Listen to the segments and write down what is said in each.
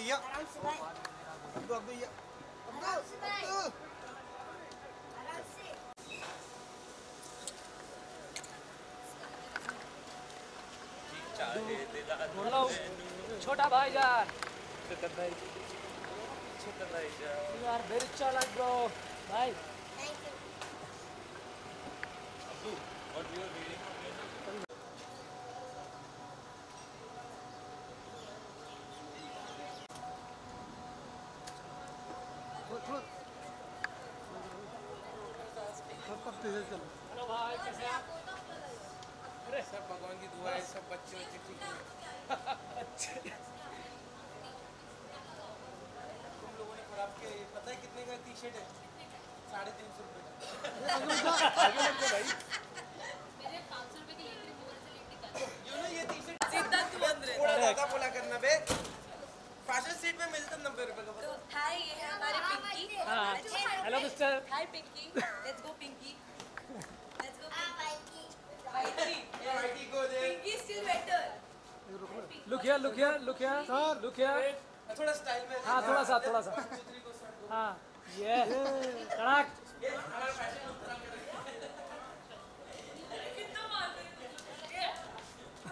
ये अब्दू अब्दू ये अब्दू अब्दू हेलो छोटा भाईजान You are very chalak, bro. Bye. Hello भाई कैसे हैं आप सब भगवान की दुआ है सब बच्चे बच्चे ठीक है तुम लोगों ने खराब किया पता है। कितने का टी शर्ट है साढ़े तीन सौ रुपये थोड़ा ज़्यादा बोला करना बे। फ़ैशन स्ट्रीट में मिलता नब्बे रुपए का पता हाय ये है हमारे पिंकी हाँ hello mister hi Pinki let's go Pinki let's go Pinki party को दे Pinki still better look here look here look here sir look here थोड़ा स्टाइल में हाँ थोड़ा सा थोड़ा सा। हाँ ये कड़ाक।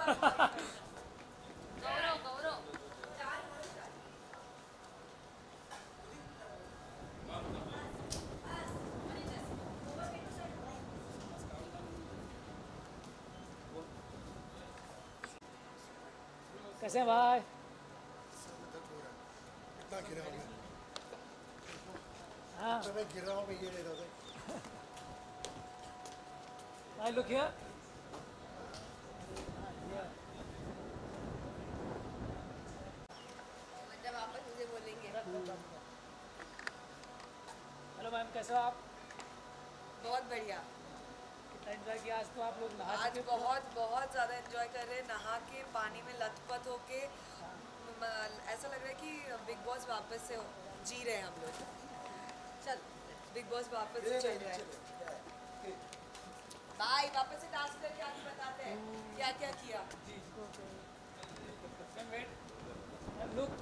गौरव कैसे हैं भाई? कितना गिरा हूँ। हाँ। मैं गिर रहा हूँ मैं ये ले रहा था भाई लुक हियर मतलब वापस मुझे बोलेंगे हेलो मैम कैसे हो आप? बहुत बढ़िया। कितना एंजॉय किया आज तो आप लोग आज बहुत बहुत ज़्यादा एंजॉय कर रहे हैं नहा के पानी में लथपथ होके ऐसा लग रहा है कि बिग बॉस वापस से जी रहे हैं हम लोग। चल बिग बॉस वापस से चल रहा है। भाई वापस से डांस करके आगे बताते हैं क्या। क्या किया वेट लुक